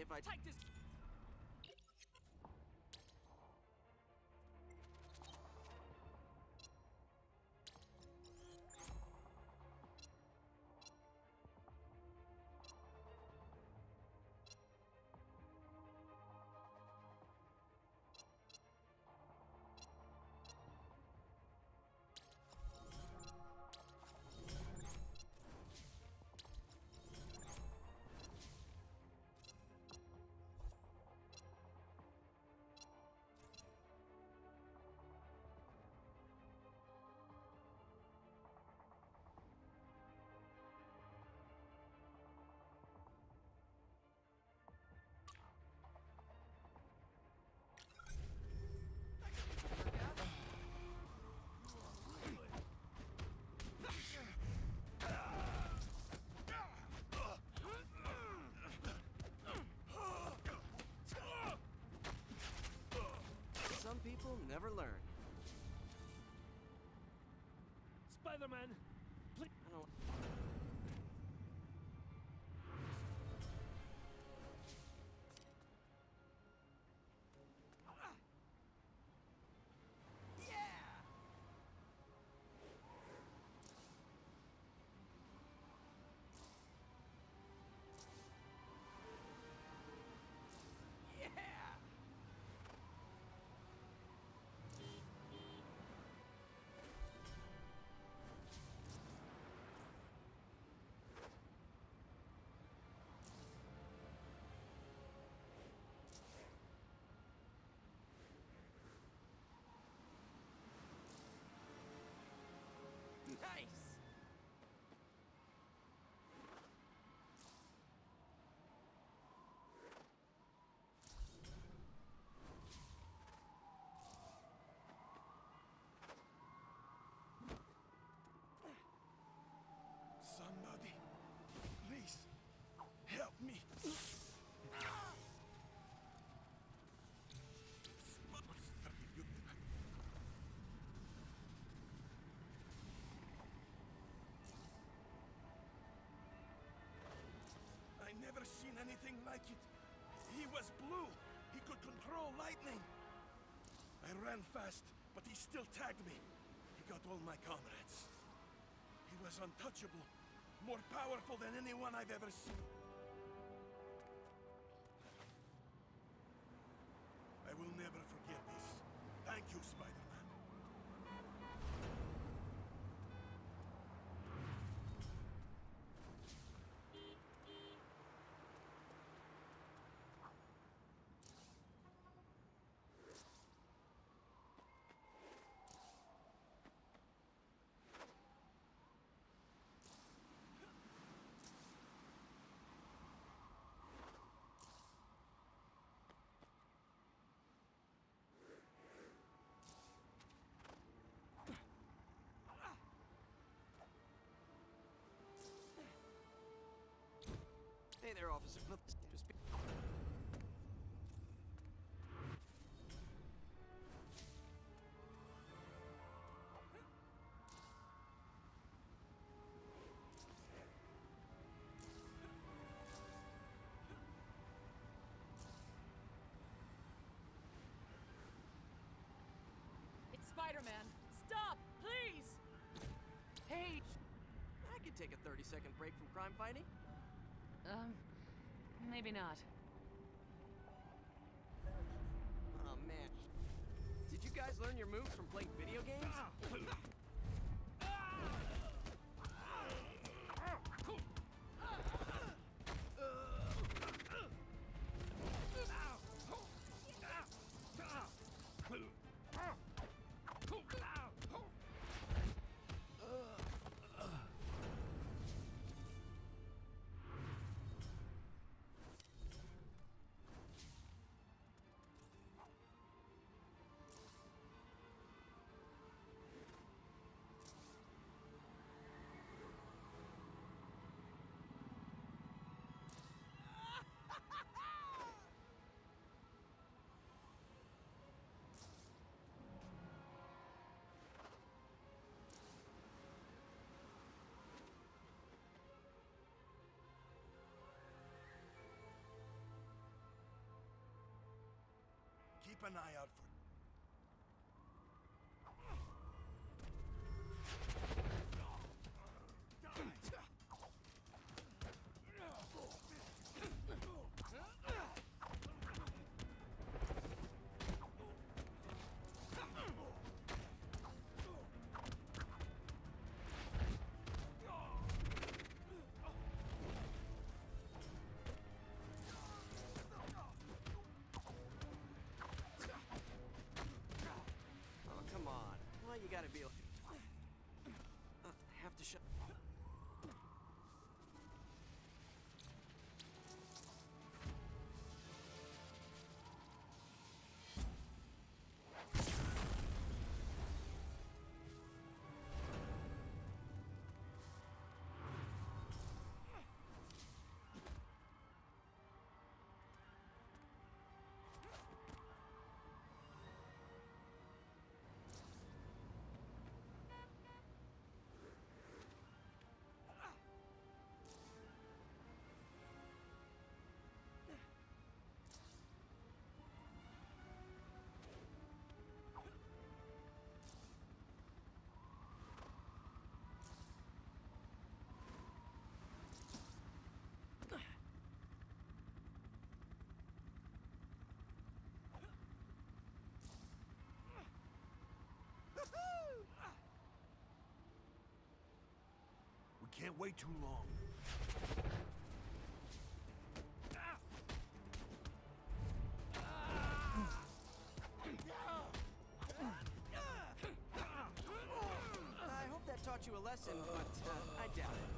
if I take this. Never learn. Spider-Man, please. I don't. Anything like it. He was blue. He could control lightning. I ran fast, but he still tagged me. He got all my comrades. He was untouchable, more powerful than anyone I've ever seen. I will never forget this. Thank you, Spider-Man. Hey there, officer. Just be... It's Spider-Man. Stop, please! Hey! I could take a 30-second break from crime fighting. Um, maybe not. Oh, man. Did you guys learn your moves from playing video games? Keep an eye out for. Gotta be like... Uh, have to shut... Can't wait too long. I hope that taught you a lesson, but uh, I doubt it.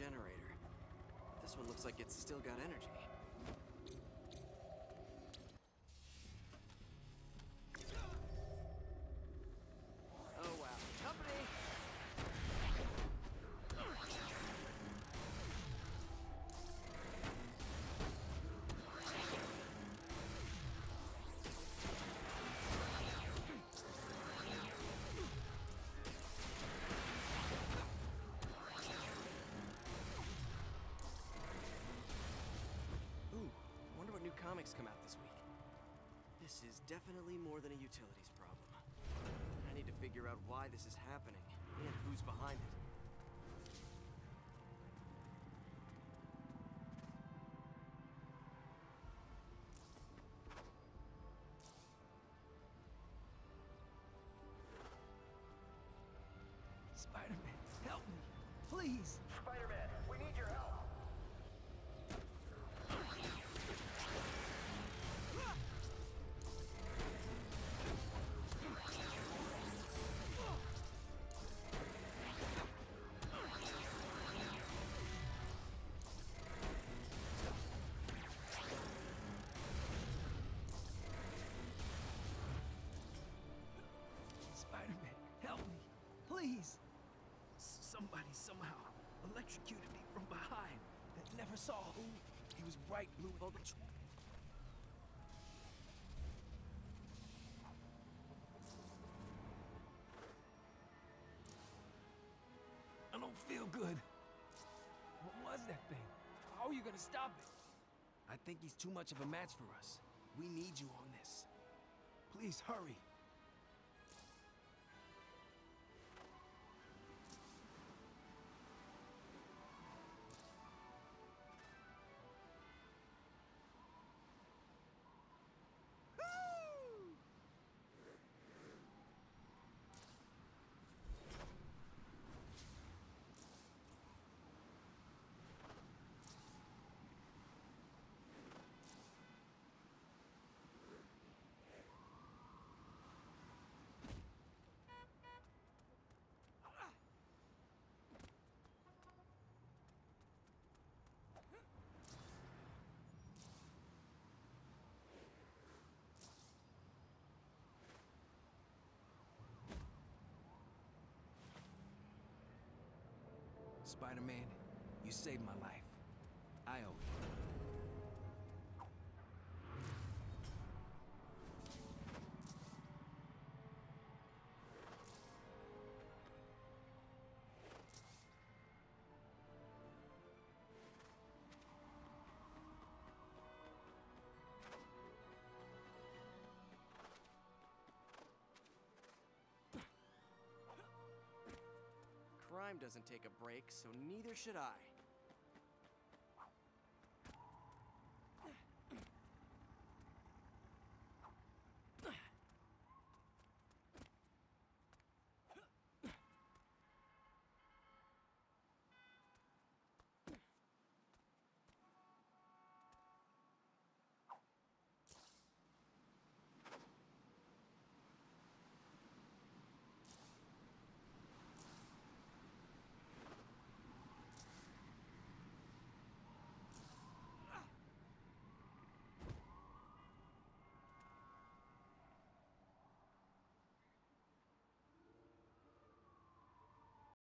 Generator. This one looks like it's still got energy. Comics come out this week. This is definitely more than a utilities problem. I need to figure out why this is happening and who's behind it. Spider-Man, help me, please. Spider-Man, we need your help. Somebody somehow electrocuted me from behind. That never saw who. He was bright blue. I don't feel good. What was that thing? How are you gonna stop it? I think he's too much of a match for us. We need you on this. Please hurry. Spider-Man, you saved my life. I owe you. Crime doesn't take a break, so neither should I.